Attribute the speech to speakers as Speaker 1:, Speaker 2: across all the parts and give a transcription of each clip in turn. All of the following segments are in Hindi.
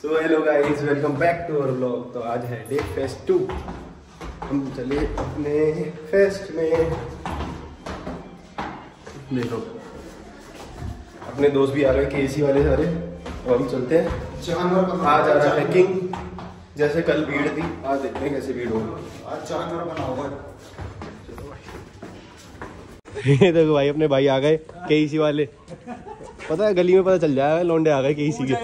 Speaker 1: So hello guys welcome back to our vlog तो आज है डे फेस्ट टू हम चले अपने फेस्ट में। देखो अपने दोस्त भी आ गए केसी वाले सारे। और हम चलते हैं।
Speaker 2: जानवर
Speaker 1: आज आ रहा है किंग जैसे कल भीड़ थी आज देखते हैं कैसे भीड़ होगी
Speaker 2: आज जानवर बना हुआ
Speaker 1: ये देखो भाई अपने भाई आ गए केसी वाले। पता है गली में पता चल जाएगा लौंडे आ गए केसी के।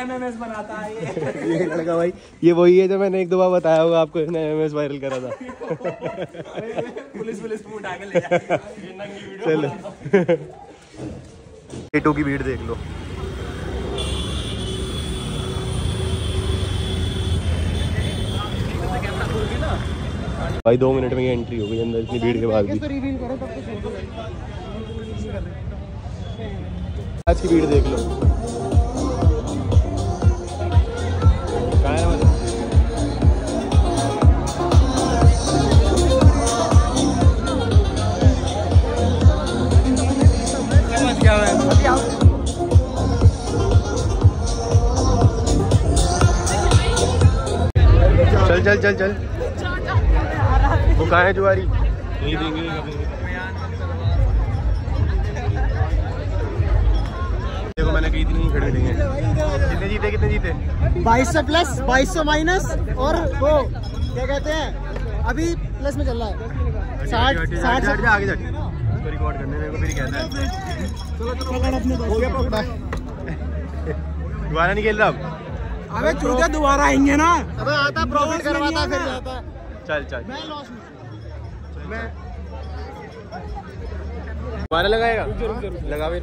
Speaker 3: एमएमएस बनाता है ये।
Speaker 1: ये लड़का भाई ये वही है जो मैंने एक दो बार बताया होगा आपको इसने एमएस वायरल करा था।
Speaker 3: पुलिस पुलिस उठा के ले
Speaker 1: चलो। टेटो की भीड़ देख लो। भाई दो मिनट में ही एंट्री हो गई अंदर इतनी भीड़ के बाद भी। आज की भीड़ देख लो? चल चल चल चल। है जुआरी? नहीं देंगे। देखो मैंने कही थी नहीं खड़े देंगे कितने जीते कितने जीते?
Speaker 2: बाईस सौ प्लस बाईस सौ माइनस और वो क्या कहते हैं अभी प्लस में चल रहा है। साठ साठ
Speaker 1: साठ आगे जाके रिकॉर्ड करने मेरे को फिर कहना है।
Speaker 2: हो गया पकड़ा।
Speaker 1: दोबारा नहीं खेल रहा अब?
Speaker 3: अबे चूते दोबारा आएँगे ना।
Speaker 2: अबे आता प्रॉफिट करवाता फिर जाता।
Speaker 1: चल चल।
Speaker 2: मैं लॉस में मैं
Speaker 1: दोबारा लगाएगा? लगा फिर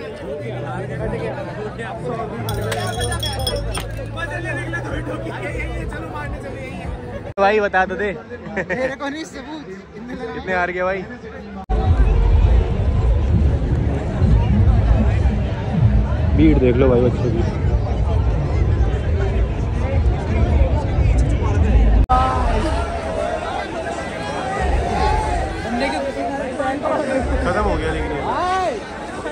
Speaker 3: भाई
Speaker 1: बता दो दे।
Speaker 2: मेरे को नहीं सबूत।
Speaker 1: कितने हार गए भाई? भीड़ देख लो भाई बच्चों की खत्म हो गया लेकिन ये।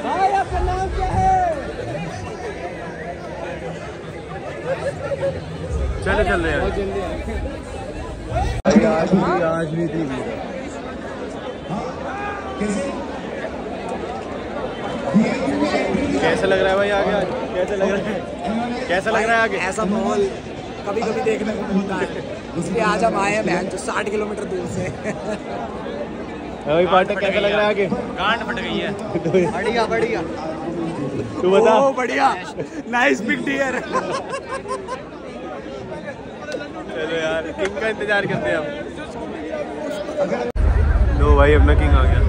Speaker 3: भाई आपका नाम क्या है
Speaker 1: चलो चल। रहे हैं आज भी आज भी थी कैसा? लग रहा है भाई आगे? आज कैसा लग रहा है? कैसा लग रहा है आगे?
Speaker 3: ऐसा माहौल कभी कभी देखने को मिलता है। इसलिए आज हम आए हैं बहन जो साठ किलोमीटर दूर से।
Speaker 1: भाई पार्टनर कैसा लग रहा है आगे?
Speaker 3: गांड फट गई है। बढ़िया बढ़िया।
Speaker 1: तू बता।
Speaker 3: बढ़िया। नाइस बिग डियर
Speaker 1: चलो यार किंग का इंतज़ार करते हैं हम। लो भाई अपना किंग आ गया।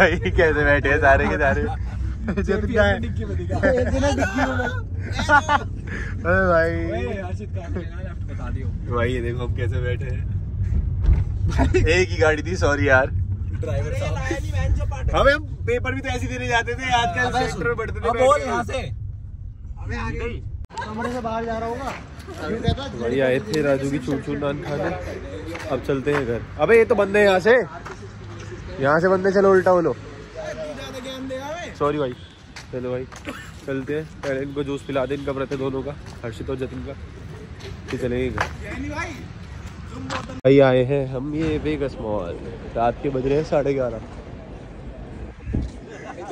Speaker 1: भाई कैसे बैठे सारे के सारे? जतिन है अरे भाई। भाई ये देखो हम कैसे बैठे हैं। एक ही गाड़ी थी सॉरी यार।
Speaker 3: ड्राइवर साहब।
Speaker 1: हमें हम पेपर भी तो ऐसे देने जाते थे आजकल सेक्टर बढ़ते थे
Speaker 3: अब बोल यहाँ से।
Speaker 2: कमरे से बाहर जा रहा होगा यूँ
Speaker 1: भाई आए थे राजू की चूर चूर नान खाने। अब चलते हैं घर। अबे ये तो बंदे यहाँ से। यहाँ से बंदे चलो उल्टा बोलो। सॉरी भाई। चलो भाई चलते हैं। पहले इनको जूस पिला दे इनका व्रत है दोनों का हर्षित और जतिन का। फिर चलेंगे घर। भाई आए हैं हम ये वेगस मॉल रात के बज रहे हैं साढ़े ग्यारह।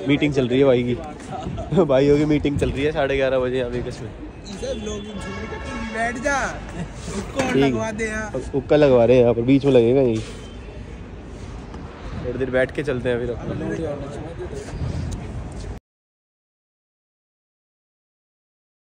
Speaker 1: मीटिंग चल रही है भाई की। भाइयों की मीटिंग चल रही है साढ़े ग्यारह बजे यहाँ वेगस में।
Speaker 3: बैठ जा।
Speaker 1: ठीक। उक्का लगवा रहे हैं यहाँ पर बीच में लगेगा यही। थोड़ी देर बैठ के चलते हैं फिर।